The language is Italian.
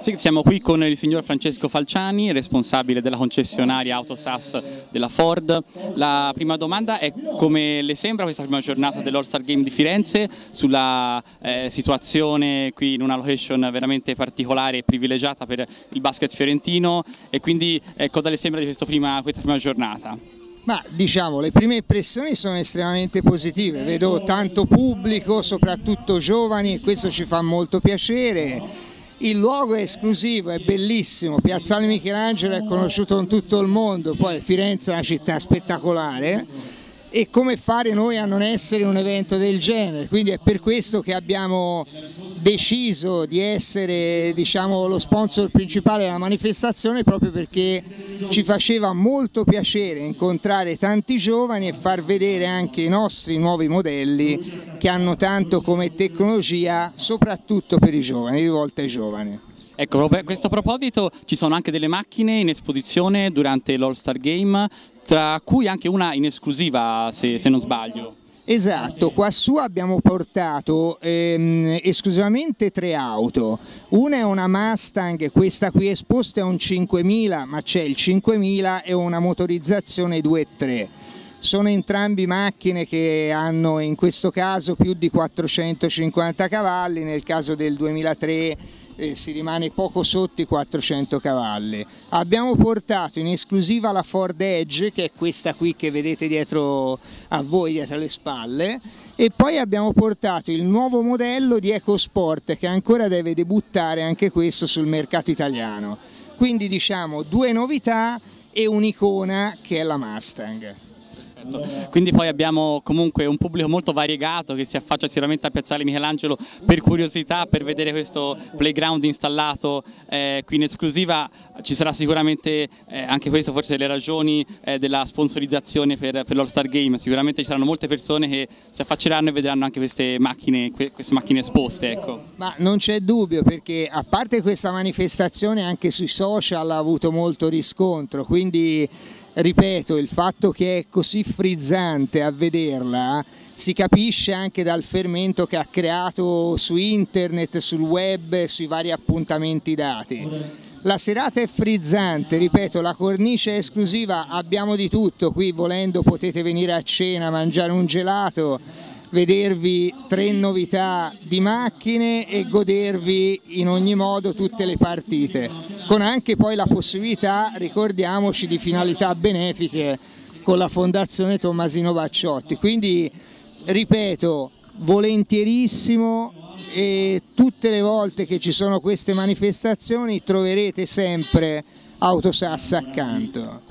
Sì, siamo qui con il signor Francesco Falciani, responsabile della concessionaria Autosas della Ford. La prima domanda è come le sembra questa prima giornata dell'All-Star Game di Firenze sulla eh, situazione qui in una location veramente particolare e privilegiata per il basket fiorentino e quindi eh, cosa le sembra di prima, questa prima giornata? Ma diciamo, le prime impressioni sono estremamente positive, vedo tanto pubblico, soprattutto giovani e questo ci fa molto piacere. Il luogo è esclusivo, è bellissimo, Piazzale Michelangelo è conosciuto in tutto il mondo, poi Firenze è una città spettacolare e come fare noi a non essere un evento del genere, quindi è per questo che abbiamo deciso di essere diciamo, lo sponsor principale della manifestazione proprio perché ci faceva molto piacere incontrare tanti giovani e far vedere anche i nostri nuovi modelli che hanno tanto come tecnologia soprattutto per i giovani, rivolte ai giovani. Ecco, a questo proposito ci sono anche delle macchine in esposizione durante l'All Star Game, tra cui anche una in esclusiva se, se non sbaglio. Esatto, qua su abbiamo portato ehm, esclusivamente tre auto, una è una Mustang, questa qui esposta è un 5000, ma c'è il 5000 e una motorizzazione 2.3. Sono entrambi macchine che hanno in questo caso più di 450 cavalli, nel caso del 2003 eh, si rimane poco sotto i 400 cavalli. Abbiamo portato in esclusiva la Ford Edge, che è questa qui che vedete dietro a voi, dietro le spalle, e poi abbiamo portato il nuovo modello di EcoSport che ancora deve debuttare anche questo sul mercato italiano. Quindi diciamo due novità e un'icona che è la Mustang. Perfetto. Quindi poi abbiamo comunque un pubblico molto variegato che si affaccia sicuramente a Piazzale Michelangelo per curiosità, per vedere questo playground installato eh, qui in esclusiva. Ci sarà sicuramente eh, anche questo, forse le ragioni eh, della sponsorizzazione per, per l'All Star Game. Sicuramente ci saranno molte persone che si affacceranno e vedranno anche queste macchine, queste macchine esposte. Ecco. Ma non c'è dubbio perché a parte questa manifestazione anche sui social ha avuto molto riscontro, quindi ripeto, il fatto che è così frizzante a vederla si capisce anche dal fermento che ha creato su internet, sul web, sui vari appuntamenti dati. La serata è frizzante, ripeto, la cornice è esclusiva, abbiamo di tutto, qui volendo potete venire a cena, mangiare un gelato, vedervi tre novità di macchine e godervi in ogni modo tutte le partite, con anche poi la possibilità, ricordiamoci, di finalità benefiche con la Fondazione Tommasino Bacciotti. Quindi, ripeto, volentierissimo e tutte le volte che ci sono queste manifestazioni troverete sempre Autosassa accanto.